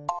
you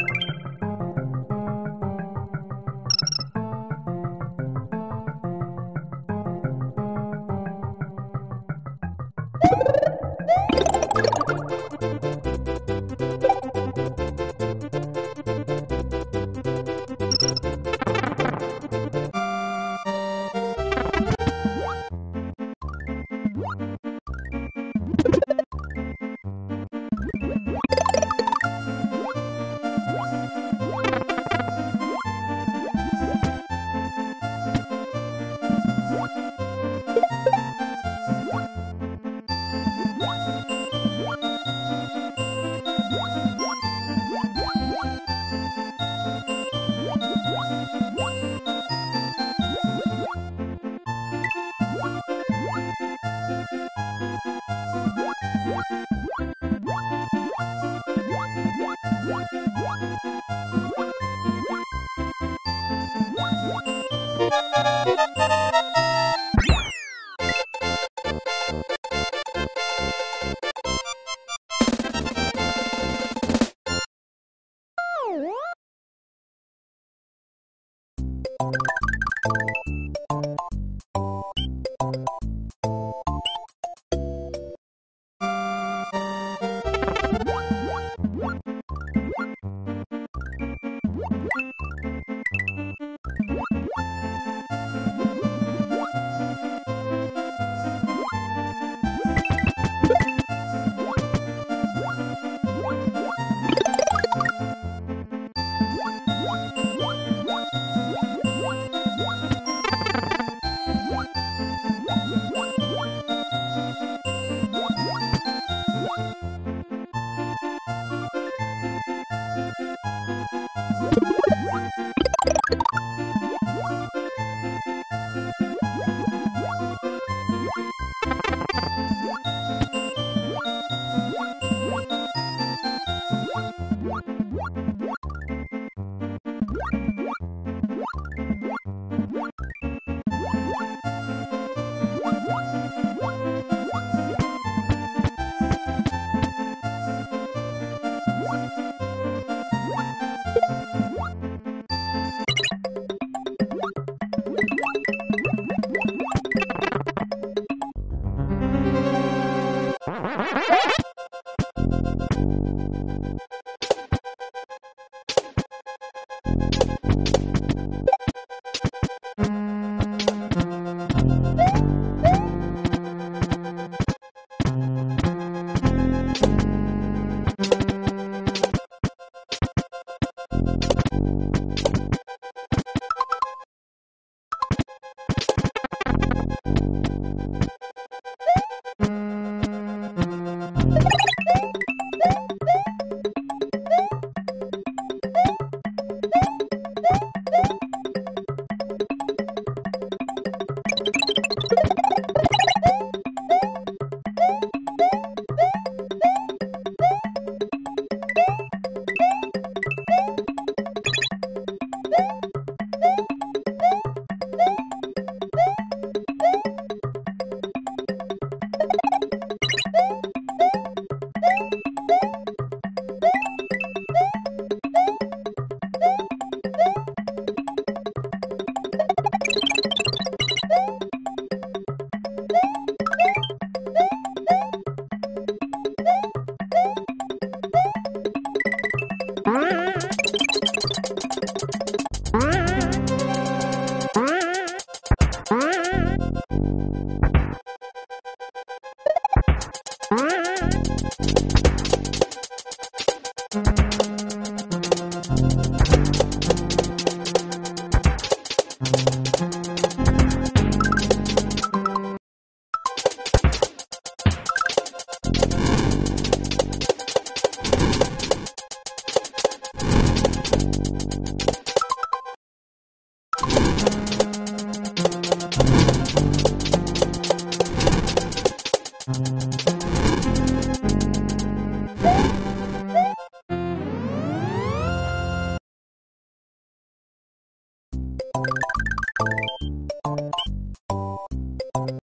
Thank you.